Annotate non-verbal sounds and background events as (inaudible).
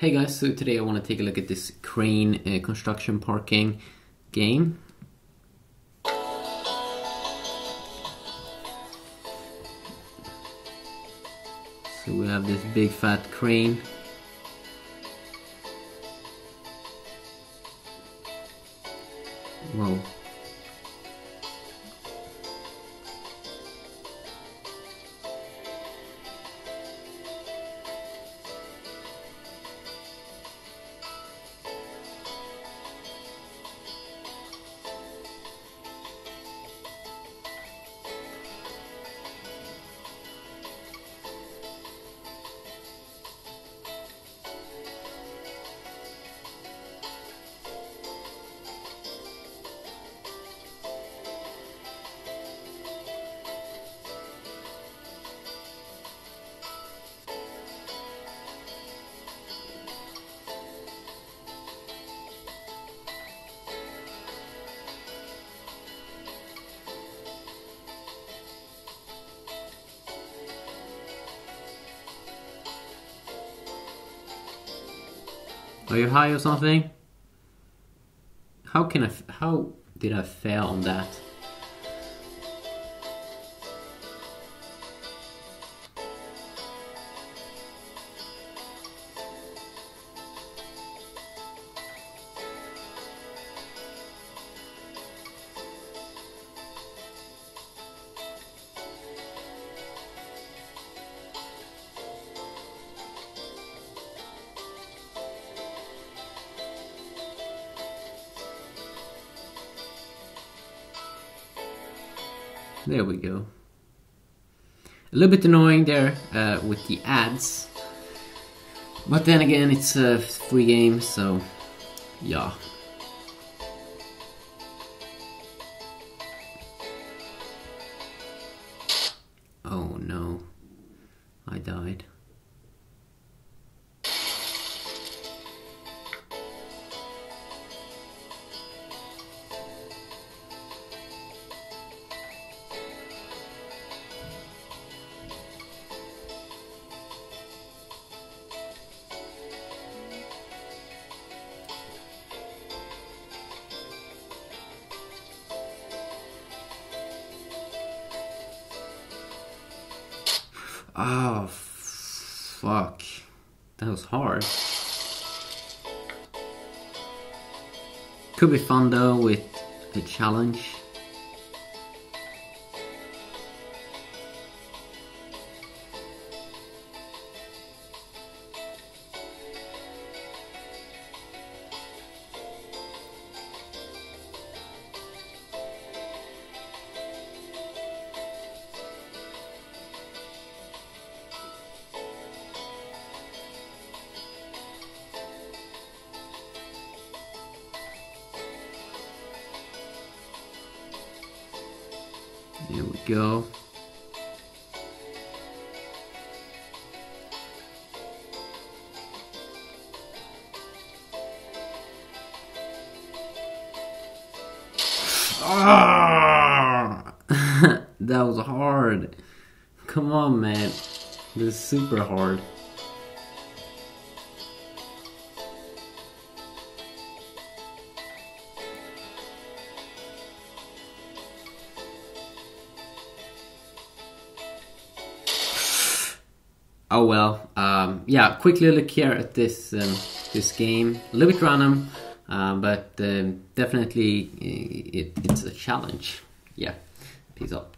Hey guys, so today I want to take a look at this crane uh, construction parking game. So we have this big fat crane. Whoa. Are you high or something? How can I? How did I fail on that? There we go. A little bit annoying there uh, with the ads. But then again, it's a free game, so yeah. Oh no, I died. Oh, fuck. That was hard. Could be fun though with a challenge. There we go. Ah! (laughs) that was hard. Come on, man. This is super hard. Oh well, um, yeah. Quickly look here at this um, this game. A little bit random, uh, but um, definitely uh, it, it's a challenge. Yeah. Peace out.